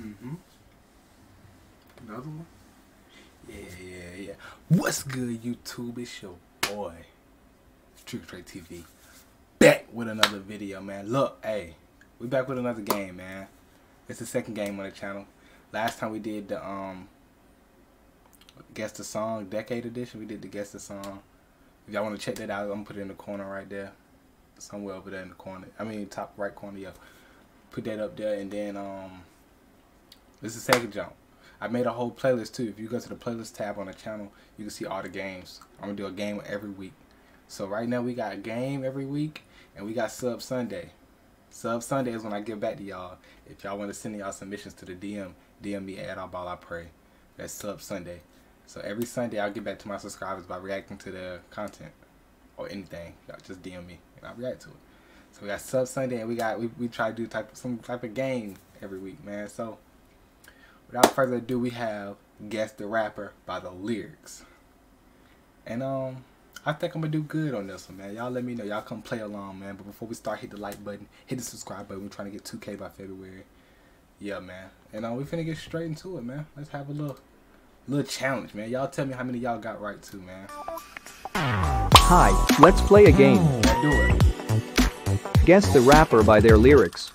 Mm-hmm. Another one? Yeah, yeah, yeah. What's good, YouTube? It's your boy, TriggaTrae TV. Back with another video, man. Look, hey, we back with another game, man. It's the second game on the channel. Last time we did the um guess the song decade edition. We did the guess the song. If y'all want to check that out, I'm gonna put it in the corner right there, somewhere over there in the corner. I mean, top right corner. Yeah, put that up there, and then um, this is the second jump. I made a whole playlist too. If you go to the playlist tab on the channel, you can see all the games. I'm gonna do a game every week. So right now we got a game every week, and we got Sub Sunday. Sub Sunday is when I get back to y'all. If y'all want to send y'all submissions to the DM, DM me at all ball I pray. That's Sub Sunday. So every Sunday I'll get back to my subscribers by reacting to the content or anything. Y'all just DM me and I'll react to it. So we got Sub Sunday and we got we, we try to do type some type of game every week, man. So without further ado, we have Guess the Rapper by the lyrics. And um I think I'm gonna do good on this one, man. Y'all let me know. Y'all come play along, man. But before we start, hit the like button, hit the subscribe button. We're trying to get 2K by February. Yeah, man. And uh, we finna get straight into it, man. Let's have a little little challenge, man. Y'all tell me how many y'all got right too, man. Hi, let's play a game. Yeah, do it. Guess the rapper by their lyrics.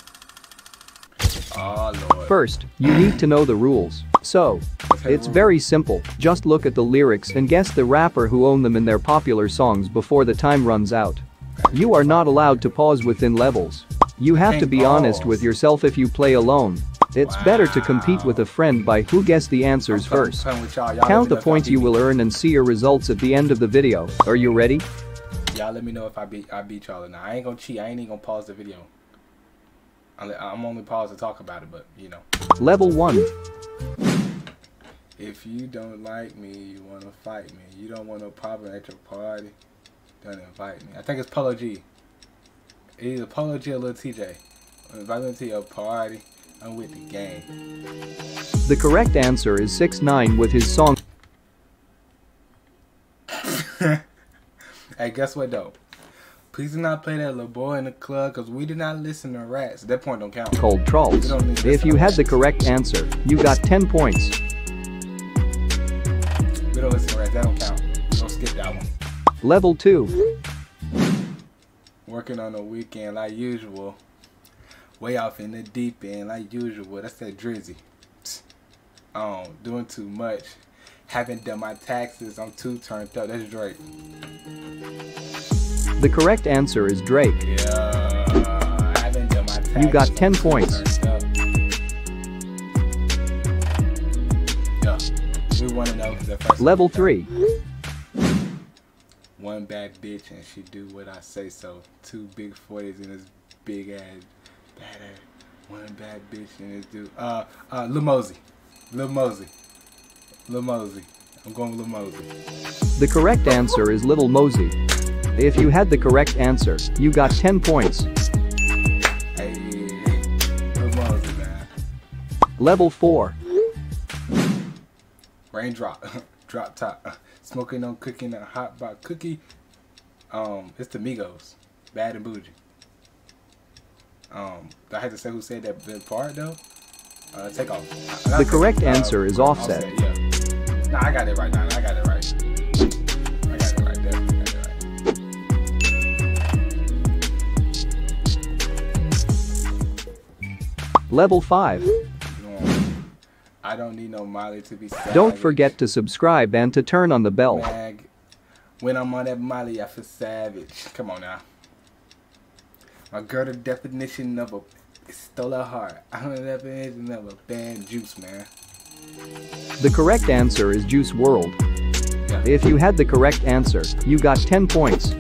Oh. First, you need to know the rules. So, it's very simple. Just look at the lyrics and guess the rapper who owned them in their popular songs before the time runs out. You are not allowed to pause within levels. You have to be oh. honest with yourself if you play alone. It's better to compete with a friend by who guessed the answers first. Count the points you will earn and see your results at the end of the video. Are you ready? Y'all let me know if I beat I beat y'all or not. I ain't gonna cheat. I ain't even gonna pause the video. I'm only pause to talk about it, but you know. Level 1. If you don't like me, you wanna fight me. You don't want no problem at your party. Don't invite me. I think it's Polo G. Either Polo G or Lil Tjay. Invite me to your party. I'm with the gang. The correct answer is 6ix9ine with his song Hey, guess what though? Please do not play that little boy in the club because we did not listen to rats. That point don't count. Cold Trolls. We don't need to If you had the correct answer, you got 10 points. We don't listen to rats. That don't count. Don't skip that one. Level 2. Working on the weekend like usual. Way off in the deep end like usual. That's that Drizzy. Um, doing too much. Haven't done my taxes. I'm too turned up. That's Drake. The correct answer is Drake. Yeah. I haven't done my. You got 10 points. turned We want to know the first Level 3. One bad bitch and she do what I say so. Two big 40s in this big ass bad ass. One bad bitch and this dude. Uh, uh, Lil Mosey. Lil Mosey. Lil Mosey. I'm going with Lil Mosey. The correct answer is Little Mosey. If you had the correct answer, you got 10 points. Hey, Lil Mosey, man. Level 4. Raindrop. Drop Drop top. Smoking on cooking a hot pot cookie. Um, it's the Migos. Bad and bougie. Um, I have to say who said that that part though? Uh, take off. Uh, The correct answer is Offset. Yeah. Nah, I got it right now. I got it right. Level 5. Um, I don't need no Molly to be savage. Don't forget to subscribe and to turn on the bell. Mag. When I'm on that Molly, I feel savage. Come on now. My girl, the definition of a stole her heart. I'm the definition of a bad juice, man. The correct answer is Juice WRLD. Yeah. If you had the correct answer, you got 10 points.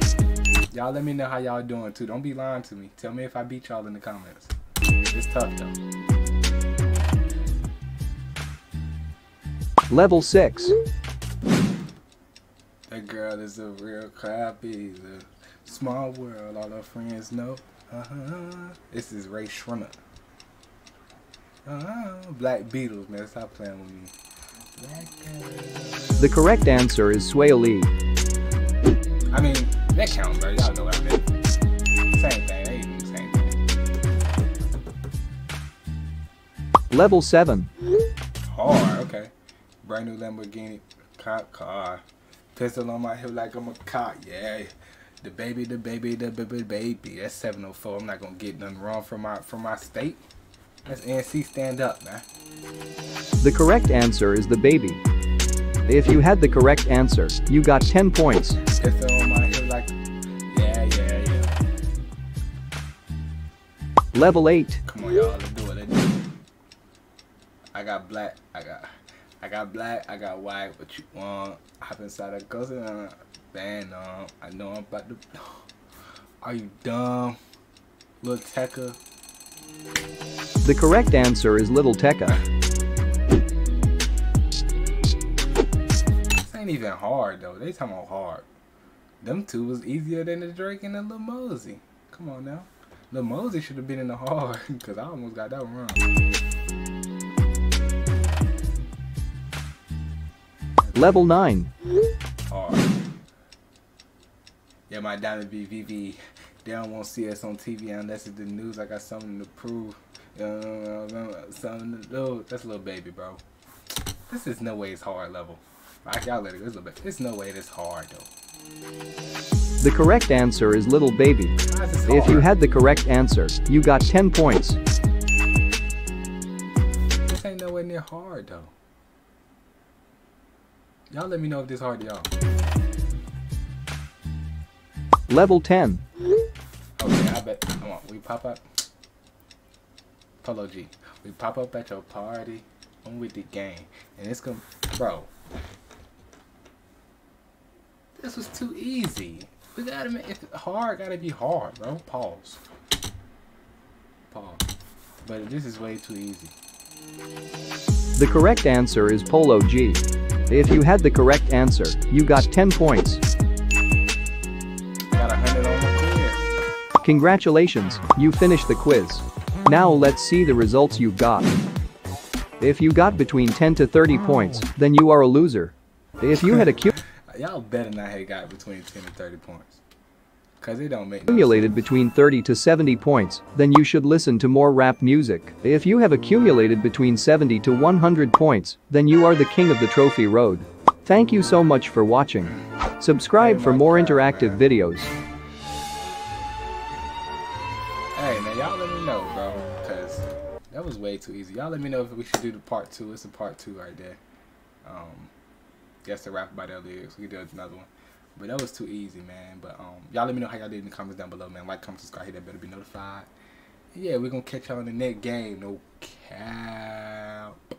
Y'all let me know how y'all doing too. Don't be lying to me. Tell me if I beat y'all in the comments. It's tough though. Level 6. That girl is a real crappie. It's a small world. All her friends know. Uh-huh. This is Rae Sremmurd. Uh-huh. Black Beatles, man. Stop playing with me. Black The correct answer is Swae Lee. I mean, that counts, bro. Y'all know what I meant. Same thing. Level 7. Hard, okay. Brand new Lamborghini cop car. Pistol on my hip like I'm a cop, yeah. DaBaby, the baby, DaBaby, baby. That's 704. I'm not gonna get nothing wrong from my from my state. That's NC stand up, man. The correct answer is DaBaby. If you had the correct answer, you got 10 points. Pistol on my hip like Yeah, yeah, yeah. Level 8. I got black, I got I got black, I got white, what you want? Hop inside a ghost and uh, band um, I know I'm about to Are you dumb? Little Tecca? The correct answer is Little Tecca. This ain't even hard though. They talking about hard. Them two was easier than the Drake and the Lil Mosey. Come on now. Lil Mosey should have been in the hard because I almost got that one wrong. Level 9. Hard. Yeah, my diamond be VV. They don't want to see us on TV unless it's the news. I got something to prove. Uh, something to do. That's a little baby, bro. This is no way it's hard level. I y'all let it go. It's, a little bit. It's no way this hard though. The correct answer is Little Baby. Why is this If you had the correct answer, you got 10 points. This ain't nowhere near hard though. Y'all let me know if this hard to y'all. Level 10. Okay, I bet. Come on, we pop up. Polo G. We pop up at your party. I'm with the gang. And it's gonna. Bro. This was too easy. We gotta make it hard, gotta be hard, bro. Pause. Pause. But this is way too easy. The correct answer is Polo G. If you had the correct answer, you got 10 points. Got a hundred on the quiz. Congratulations, you finished the quiz. Now let's see the results you've got. If you got between 10 to 30 points, then you are a loser. If you had accu- Y'all better not have got between 10 and 30 points. Cause it don't make accumulated between 30 to 70 points, then you should listen to more rap music. If you have accumulated between 70 to 100 points, then you are the king of the trophy road. Thank you so much for watching. Subscribe for more interactive videos. Hey man, y'all let me know, bro, because that was way too easy. Y'all let me know if we should do the part two. It's a part two right there. Um, guess the rap about their lyrics. We did another one, but that was too easy, man. But um, y'all let me know how y'all did in the comments down below, man. Like, comment, subscribe, hit that better be notified. Yeah, we're gonna catch y'all in the next game. No cap.